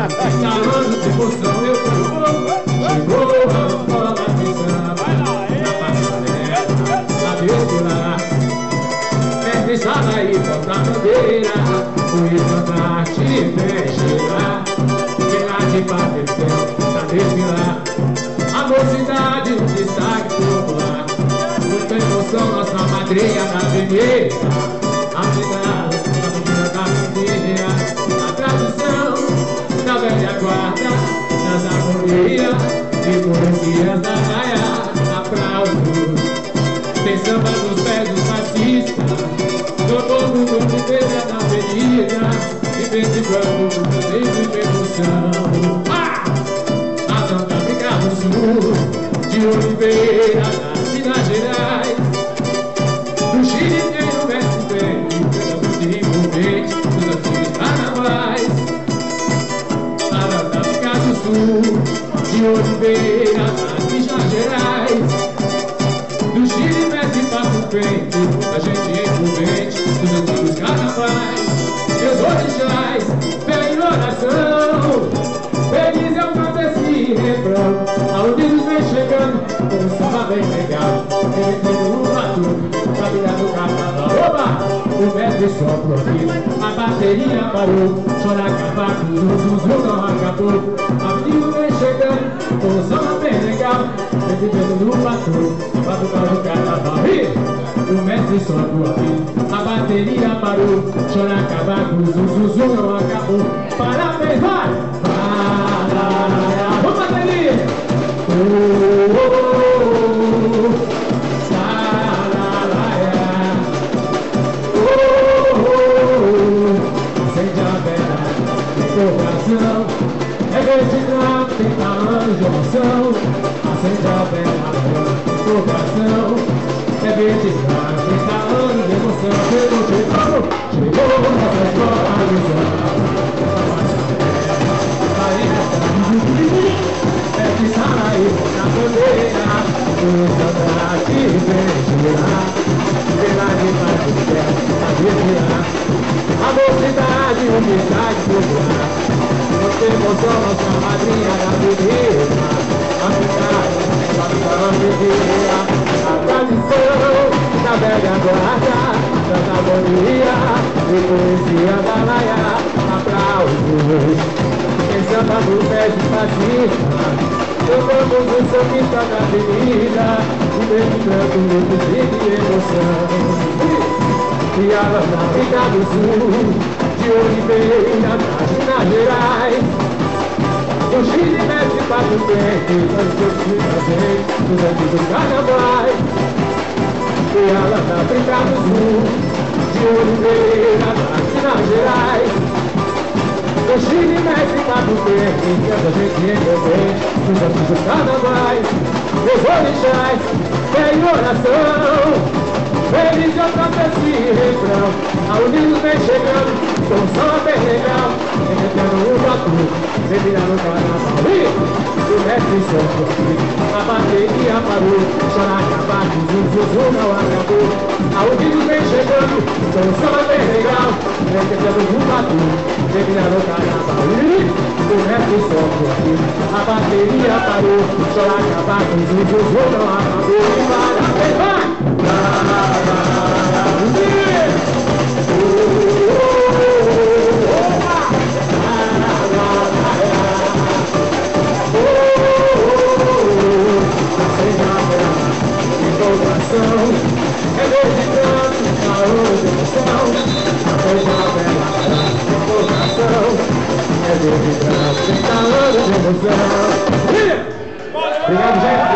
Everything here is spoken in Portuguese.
Instalando de emoção eu fui Chegou a escola de samba Na passarela, na vestibular Mestre sala e porta bandeira Fui cantar, te Vem lá de bater pra desfilar A mocidade, um destaque popular Muita emoção, nossa madrinha na avenida A cidade, Das harmonias e poesias da raia Aplausos Tem samba nos pés dos fascistas Todo mundo de beira na avenida E vez em quando, sempre percussão ah! A Santa Ricardo Sul De Oliveira, nas Minas Gerais frente Muita gente envolvente Dos antigos carnavais. Meus orixás Pela oração. Feliz eu canto esse refrão eles vem chegando Com um samba bem legal. Ele um batuque virar do carnaval. Oba! O mestre sopra aqui A bateria parou. Chora cavaco zum Não acabou E o mestre sopra aqui A bateria parou Chora cavaco zum Não acabou Parabéns, vai! Vamos, bateria! Oh, oh, oh. Oh, coração. É grande, tem tamanho de emoção. Acende a vela Aplausos quem samba no pé de fascista Tocamos o sambista da avenida O mesmo canto, muito de emoção E a da África do Sul De Oliveira, das Minas Gerais O Chile mete papo quente Nós temos que fazer Dos antigos carnavais E a da África do Sul De Oliveira, das Minas Gerais o Chile mexe papo verde, que a gente envolver Nos antigos carnavais, os orixás, fé e oração. Feliz eu canto esse refrão. Aonde vem chegando, com som bem legal Remetendo o vem virar no carnaval. E o mestre aqui, a bateria parou. Chorar zum, zum, não acabou Aonde vem chegando, com som bem legal Remetendo o batuque, vem virar no carnaval. E o mestre solto aqui, a bateria parou Chorar cavaco, zum, zum, zum, não acabou E parabéns, de emoção Seja bela no coração É desde tanto calor de emoção Obrigado, gente!